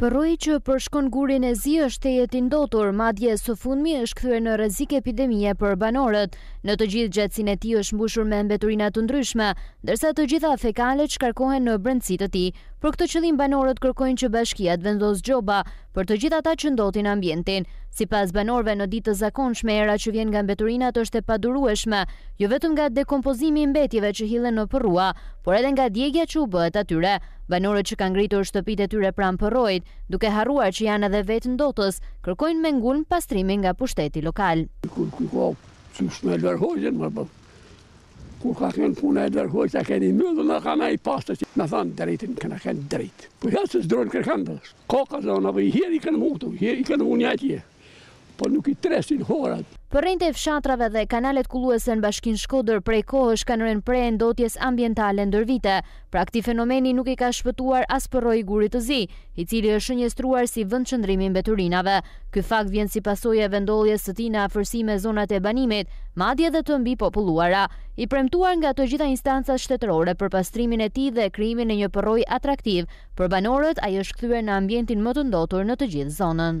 Përroi që përshkon Gurin e Zi është tejet i ndotur, madje së fundmi është kthyer në rrezik epidemie për banorët. Në të gjithë gjatësinë e tij është mbushur me mbeturina të ndryshme, ndërsa të gjitha fekalet shkarkohen në brendësi të tij. Për këtë qëllim banorët kërkojnë që bashkia të vendosë gjoba për të gjithë ata që ndotin ambientin. Sipas banorëve në ditë të zakonshme era që vjen nga mbeturinat është e padurueshme, jo vetëm nga dekompozimi i mbetjeve që hidhen në përrua, por edhe nga djegia që u bëhet atyre. Banorët që kanë ngritur shtëpitë e tyre pranë përroit, duke harruar që janë edhe vetë ndotës, kërkojnë me ngulm pastrimin nga pushteti lokal. Kur ky ka qysh me lërë hoqën, më bëllë. Kur ka kënë puna e lërë hoqën, a keni mëllë dhe në ka me i pasë të që me thanë drejtën, këna kënë drejtë. Për po ja që së dronë kërkanë dhe është. Ka ka zonë, i heri kënë mutu, i kënë unë një atje. Po nuk i tresin horat. Përrenjtë e fshatrave dhe kanalet kulluese në bashkinë Shkodër prej kohësh kanë rënë pre e ndotjes ambientale ndër vite. Pra, këtij fenomeni nuk i ka shpëtuar as përroi i Gurit të Zi, i cili është shënjestruar si vendqëndrim i mbeturinave. Ky fakt vjen si pasojë e vendndodhjes së tij në afërsi me zonat e banimit, madje edhe të mbipopulluara. I premtuar nga të gjitha instancat shtetërore për pastrimin e tij dhe krijimin e një përroi atraktiv, për banorët, ai është kthyer në ambientin më të ndotur në të gjithë zonën.